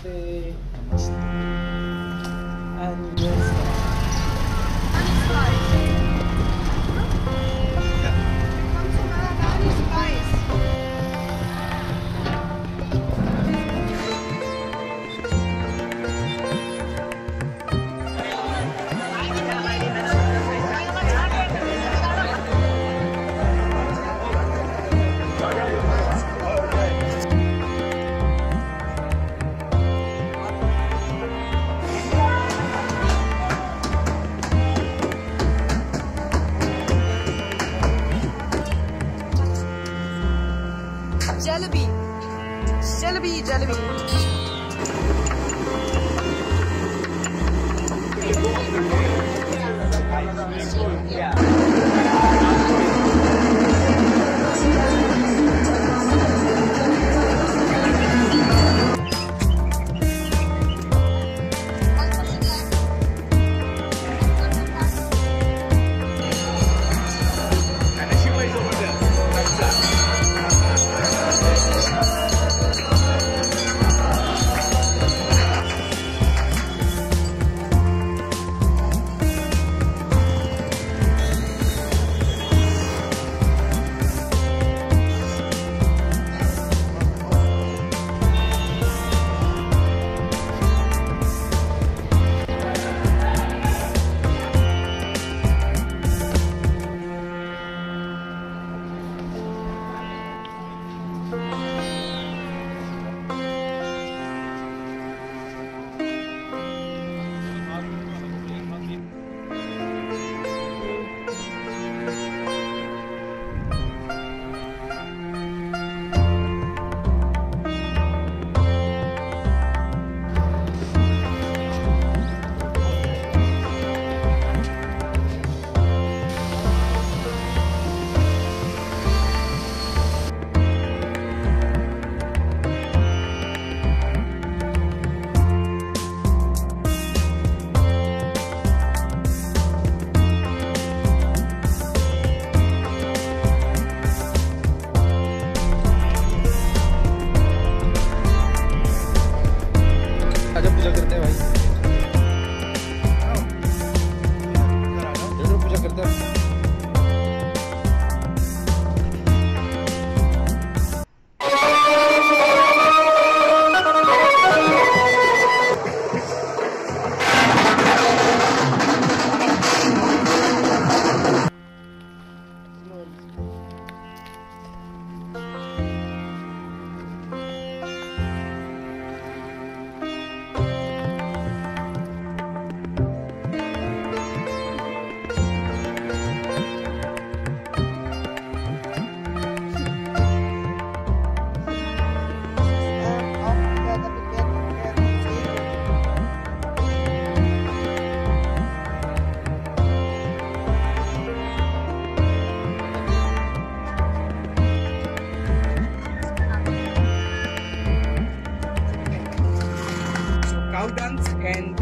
Namaste. And yes. Jalebi. Jalebi, jalebi. आजा So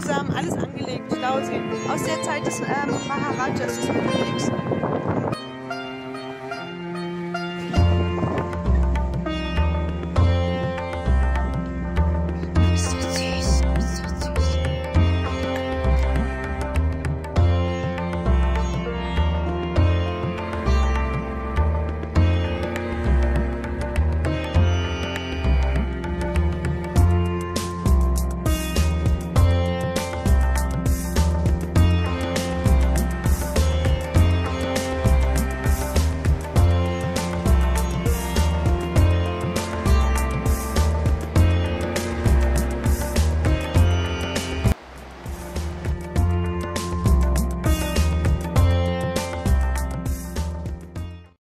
zusammen, alles angelegt, Stausee, aus der Zeit des ähm, Maharajas, des Königs.